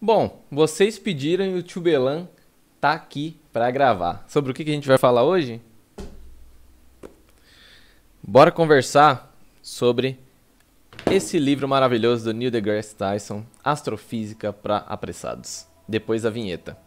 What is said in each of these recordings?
Bom, vocês pediram e o Tio Belan tá aqui para gravar. Sobre o que, que a gente vai falar hoje? Bora conversar sobre esse livro maravilhoso do Neil deGrasse Tyson, Astrofísica para Apressados. Depois da vinheta.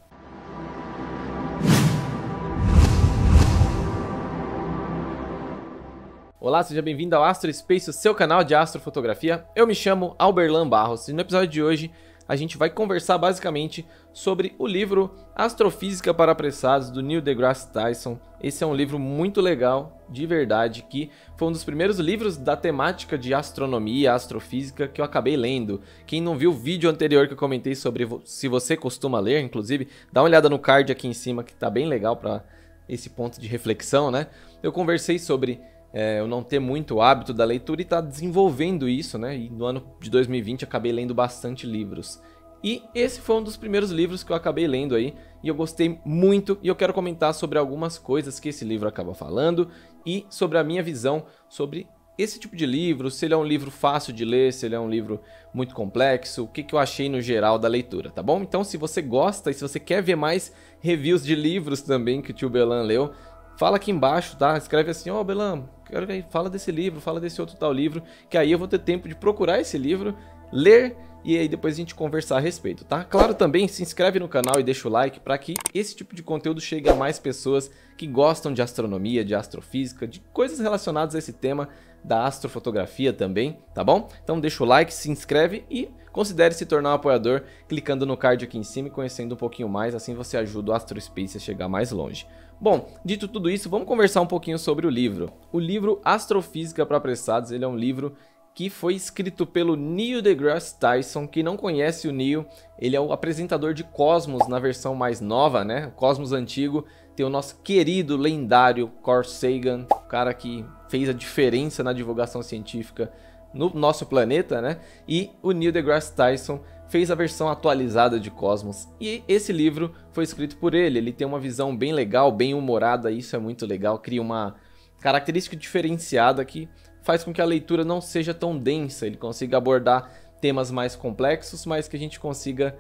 Olá, seja bem-vindo ao Astro Space, o seu canal de astrofotografia. Eu me chamo Alberlan Barros e no episódio de hoje a gente vai conversar basicamente sobre o livro Astrofísica para Apressados, do Neil deGrasse Tyson. Esse é um livro muito legal, de verdade, que foi um dos primeiros livros da temática de astronomia, astrofísica que eu acabei lendo. Quem não viu o vídeo anterior que eu comentei sobre se você costuma ler, inclusive, dá uma olhada no card aqui em cima que tá bem legal para esse ponto de reflexão, né? Eu conversei sobre é, eu não ter muito hábito da leitura e estar tá desenvolvendo isso, né? E no ano de 2020 acabei lendo bastante livros. E esse foi um dos primeiros livros que eu acabei lendo aí, e eu gostei muito, e eu quero comentar sobre algumas coisas que esse livro acaba falando e sobre a minha visão sobre esse tipo de livro, se ele é um livro fácil de ler, se ele é um livro muito complexo, o que, que eu achei no geral da leitura, tá bom? Então, se você gosta e se você quer ver mais reviews de livros também que o tio Belan leu, fala aqui embaixo, tá? Escreve assim, ó, oh, Belan, quero ver, fala desse livro, fala desse outro tal livro, que aí eu vou ter tempo de procurar esse livro, ler e aí depois a gente conversar a respeito, tá? Claro também, se inscreve no canal e deixa o like para que esse tipo de conteúdo chegue a mais pessoas que gostam de astronomia, de astrofísica, de coisas relacionadas a esse tema da astrofotografia também, tá bom? Então deixa o like, se inscreve e considere se tornar um apoiador clicando no card aqui em cima e conhecendo um pouquinho mais, assim você ajuda o Astrospace a chegar mais longe. Bom, dito tudo isso, vamos conversar um pouquinho sobre o livro. O livro Astrofísica para Apressados, ele é um livro que foi escrito pelo Neil deGrasse Tyson. Quem não conhece o Neil, ele é o apresentador de Cosmos na versão mais nova, né? Cosmos antigo tem o nosso querido, lendário Carl Sagan, o cara que fez a diferença na divulgação científica no nosso planeta, né? E o Neil deGrasse Tyson fez a versão atualizada de Cosmos. E esse livro foi escrito por ele. Ele tem uma visão bem legal, bem humorada, isso é muito legal, cria uma característica diferenciada que faz com que a leitura não seja tão densa, ele consiga abordar temas mais complexos, mas que a gente consiga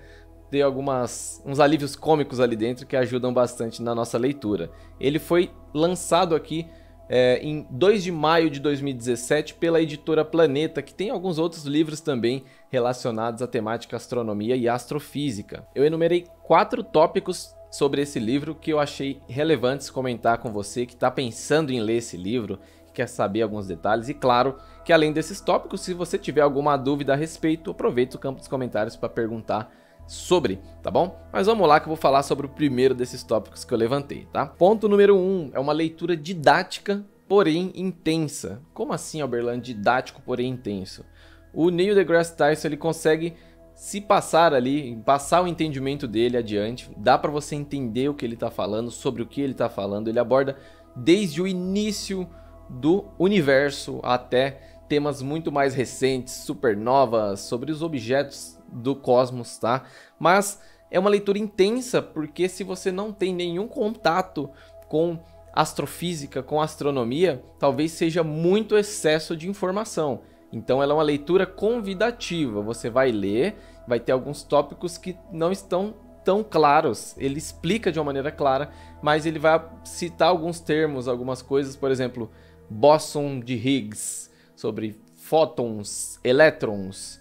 ter algumas uns alívios cômicos ali dentro que ajudam bastante na nossa leitura. Ele foi lançado aqui é, em 2 de maio de 2017 pela editora Planeta, que tem alguns outros livros também relacionados à temática astronomia e astrofísica. Eu enumerei quatro tópicos sobre esse livro que eu achei relevantes comentar com você que está pensando em ler esse livro, que quer saber alguns detalhes e claro que além desses tópicos, se você tiver alguma dúvida a respeito, aproveite o campo dos comentários para perguntar sobre, tá bom? Mas vamos lá que eu vou falar sobre o primeiro desses tópicos que eu levantei, tá? Ponto número 1 um, é uma leitura didática, porém intensa. Como assim, Alberlan, didático, porém intenso? O Neil deGrasse Tyson, ele consegue se passar ali, passar o entendimento dele adiante, dá para você entender o que ele está falando, sobre o que ele está falando. Ele aborda desde o início do universo até temas muito mais recentes, supernovas, sobre os objetos do cosmos, tá? Mas é uma leitura intensa porque se você não tem nenhum contato com astrofísica, com astronomia, talvez seja muito excesso de informação. Então ela é uma leitura convidativa. Você vai ler, vai ter alguns tópicos que não estão tão claros. Ele explica de uma maneira clara, mas ele vai citar alguns termos, algumas coisas, por exemplo, bóson de Higgs, sobre fótons, elétrons,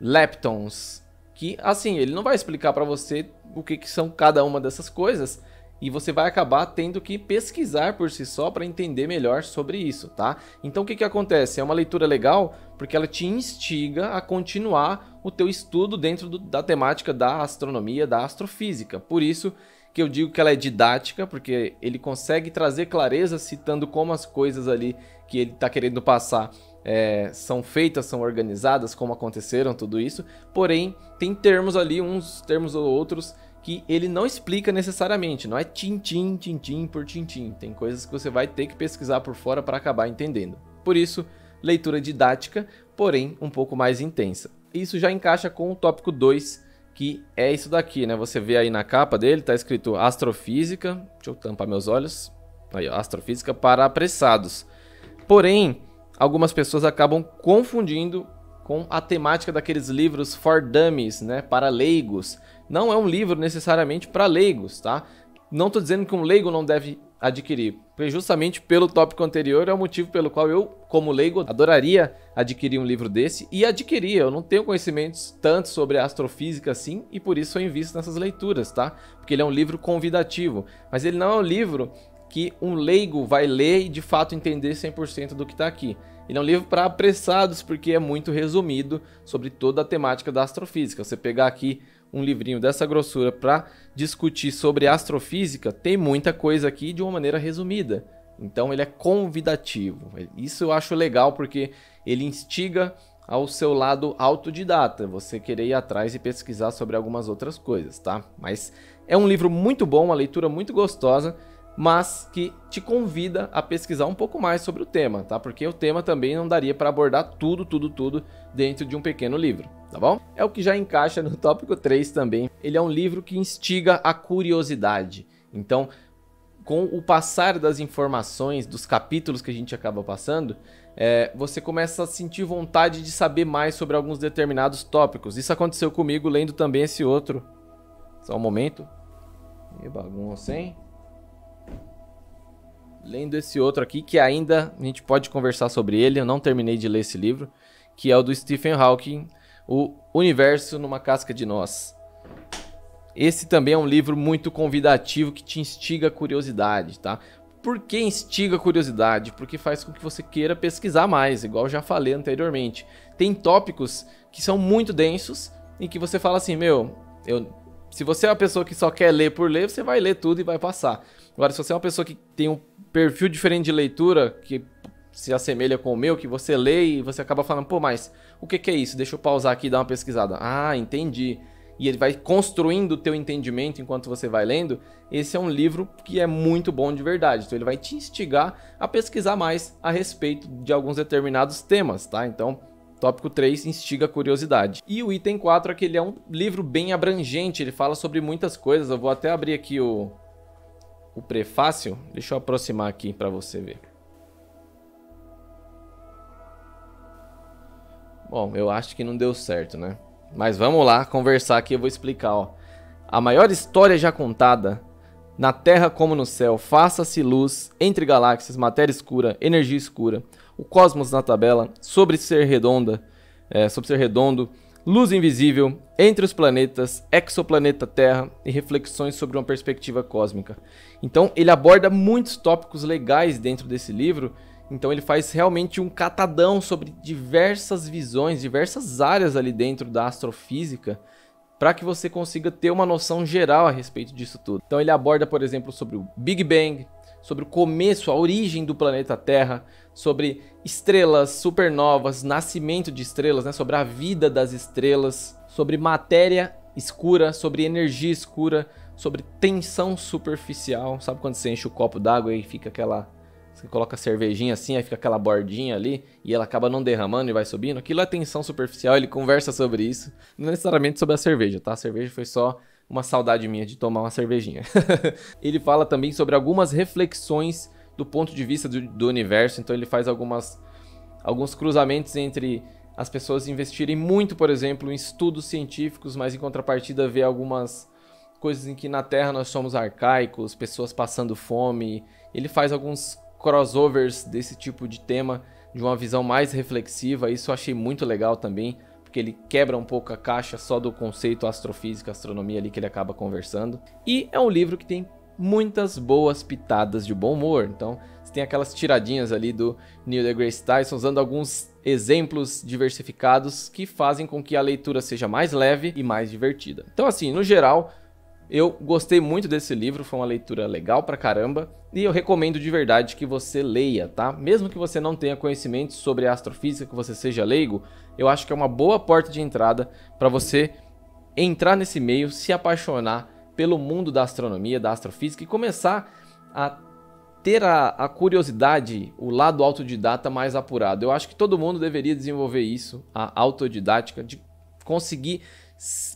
leptons, que assim, ele não vai explicar para você o que, que são cada uma dessas coisas, e você vai acabar tendo que pesquisar por si só para entender melhor sobre isso, tá? Então o que, que acontece? É uma leitura legal porque ela te instiga a continuar o teu estudo dentro do, da temática da astronomia, da astrofísica. Por isso que eu digo que ela é didática, porque ele consegue trazer clareza citando como as coisas ali que ele está querendo passar é, são feitas, são organizadas, como aconteceram, tudo isso. Porém, tem termos ali, uns termos ou outros, que ele não explica necessariamente. Não é tintim, tintim por tintim. Tem coisas que você vai ter que pesquisar por fora para acabar entendendo. Por isso, leitura didática, porém um pouco mais intensa. Isso já encaixa com o tópico 2, que é isso daqui, né? Você vê aí na capa dele, tá escrito Astrofísica. Deixa eu tampar meus olhos. Aí, ó, Astrofísica para apressados. Porém, algumas pessoas acabam confundindo com a temática daqueles livros for dummies, né, para leigos. Não é um livro necessariamente para leigos, tá? Não estou dizendo que um leigo não deve adquirir, porque justamente pelo tópico anterior é o motivo pelo qual eu, como leigo, adoraria adquirir um livro desse e adquirir. Eu não tenho conhecimentos tanto sobre astrofísica assim e por isso eu invisto nessas leituras, tá? Porque ele é um livro convidativo, mas ele não é um livro que um leigo vai ler e de fato entender 100% do que está aqui. Ele é um livro para apressados porque é muito resumido sobre toda a temática da astrofísica. Você pegar aqui um livrinho dessa grossura para discutir sobre astrofísica, tem muita coisa aqui de uma maneira resumida. Então ele é convidativo. Isso eu acho legal porque ele instiga ao seu lado autodidata, você querer ir atrás e pesquisar sobre algumas outras coisas, tá? Mas é um livro muito bom, uma leitura muito gostosa mas que te convida a pesquisar um pouco mais sobre o tema, tá? Porque o tema também não daria para abordar tudo, tudo, tudo dentro de um pequeno livro, tá bom? É o que já encaixa no tópico 3 também. Ele é um livro que instiga a curiosidade. Então, com o passar das informações, dos capítulos que a gente acaba passando, é, você começa a sentir vontade de saber mais sobre alguns determinados tópicos. Isso aconteceu comigo lendo também esse outro. Só um momento. E bagunça, hein? Lendo esse outro aqui, que ainda a gente pode conversar sobre ele, eu não terminei de ler esse livro, que é o do Stephen Hawking, O Universo numa Casca de Nós. Esse também é um livro muito convidativo que te instiga a curiosidade, tá? Por que instiga a curiosidade? Porque faz com que você queira pesquisar mais, igual já falei anteriormente. Tem tópicos que são muito densos e que você fala assim, meu, eu, se você é uma pessoa que só quer ler por ler, você vai ler tudo e vai passar. Agora, se você é uma pessoa que tem um perfil diferente de leitura, que se assemelha com o meu, que você lê e você acaba falando, pô, mas o que, que é isso? Deixa eu pausar aqui e dar uma pesquisada. Ah, entendi. E ele vai construindo o teu entendimento enquanto você vai lendo. Esse é um livro que é muito bom de verdade. Então ele vai te instigar a pesquisar mais a respeito de alguns determinados temas, tá? Então, tópico 3 instiga a curiosidade. E o item 4 é que ele é um livro bem abrangente, ele fala sobre muitas coisas. Eu vou até abrir aqui o, o prefácio, deixa eu aproximar aqui para você ver. Bom, eu acho que não deu certo, né? Mas vamos lá conversar aqui, eu vou explicar, ó. A maior história já contada, na Terra como no céu, faça-se luz entre galáxias, matéria escura, energia escura, o cosmos na tabela, sobre ser redonda, é, sobre ser redondo, Luz Invisível, Entre os Planetas, Exoplaneta Terra e Reflexões sobre uma Perspectiva Cósmica. Então, ele aborda muitos tópicos legais dentro desse livro. Então, ele faz realmente um catadão sobre diversas visões, diversas áreas ali dentro da astrofísica, para que você consiga ter uma noção geral a respeito disso tudo. Então, ele aborda, por exemplo, sobre o Big Bang, sobre o começo, a origem do planeta Terra, sobre estrelas, supernovas, nascimento de estrelas, né? sobre a vida das estrelas, sobre matéria escura, sobre energia escura, sobre tensão superficial. Sabe quando você enche o copo d'água e fica aquela. Você coloca a cervejinha assim, aí fica aquela bordinha ali e ela acaba não derramando e vai subindo. Aquilo é tensão superficial, ele conversa sobre isso. Não necessariamente sobre a cerveja, tá? A cerveja foi só uma saudade minha de tomar uma cervejinha. ele fala também sobre algumas reflexões do ponto de vista do, do, universo, então ele faz algumas, alguns cruzamentos entre as pessoas investirem muito, por exemplo, em estudos científicos, mas em contrapartida ver algumas coisas em que na Terra nós somos arcaicos, pessoas passando fome. Ele faz alguns crossovers desse tipo de tema de uma visão mais reflexiva, isso eu achei muito legal também porque ele quebra um pouco a caixa só do conceito astrofísica, astronomia ali que ele acaba conversando. E é um livro que tem muitas boas pitadas de bom humor. Então, você tem aquelas tiradinhas ali do Neil deGrasse Tyson usando alguns exemplos diversificados que fazem com que a leitura seja mais leve e mais divertida. Então, assim, no geral, eu gostei muito desse livro, foi uma leitura legal pra caramba e eu recomendo de verdade que você leia, tá? Mesmo que você não tenha conhecimento sobre astrofísica, que você seja leigo, eu acho que é uma boa porta de entrada para você entrar nesse meio, se apaixonar pelo mundo da astronomia, da astrofísica e começar a ter a, a curiosidade, o lado autodidata mais apurado. Eu acho que todo mundo deveria desenvolver isso, a autodidática, de conseguir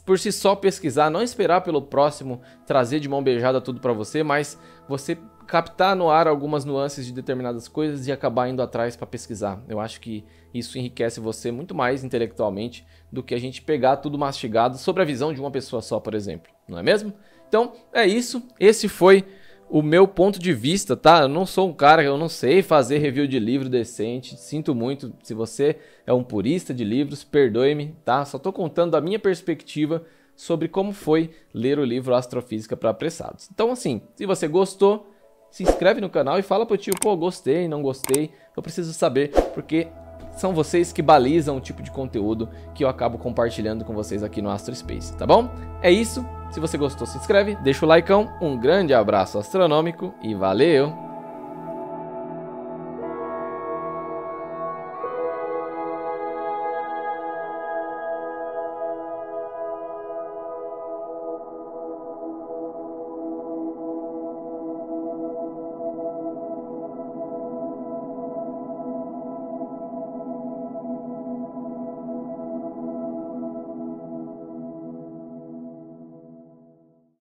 por si só pesquisar, não esperar pelo próximo trazer de mão beijada tudo para você, mas você captar no ar algumas nuances de determinadas coisas e acabar indo atrás para pesquisar. Eu acho que isso enriquece você muito mais intelectualmente do que a gente pegar tudo mastigado sobre a visão de uma pessoa só, por exemplo, não é mesmo? Então, é isso. Esse foi o meu ponto de vista, tá? Eu não sou um cara, eu não sei fazer review de livro decente. Sinto muito se você é um purista de livros, perdoe-me, tá? Só tô contando a minha perspectiva sobre como foi ler o livro Astrofísica para Apressados. Então, assim, se você gostou, se inscreve no canal e fala pro tio, pô, gostei, não gostei. Eu preciso saber, porque são vocês que balizam o tipo de conteúdo que eu acabo compartilhando com vocês aqui no Astro Space, tá bom? É isso. Se você gostou, se inscreve, deixa o like, um grande abraço astronômico e valeu!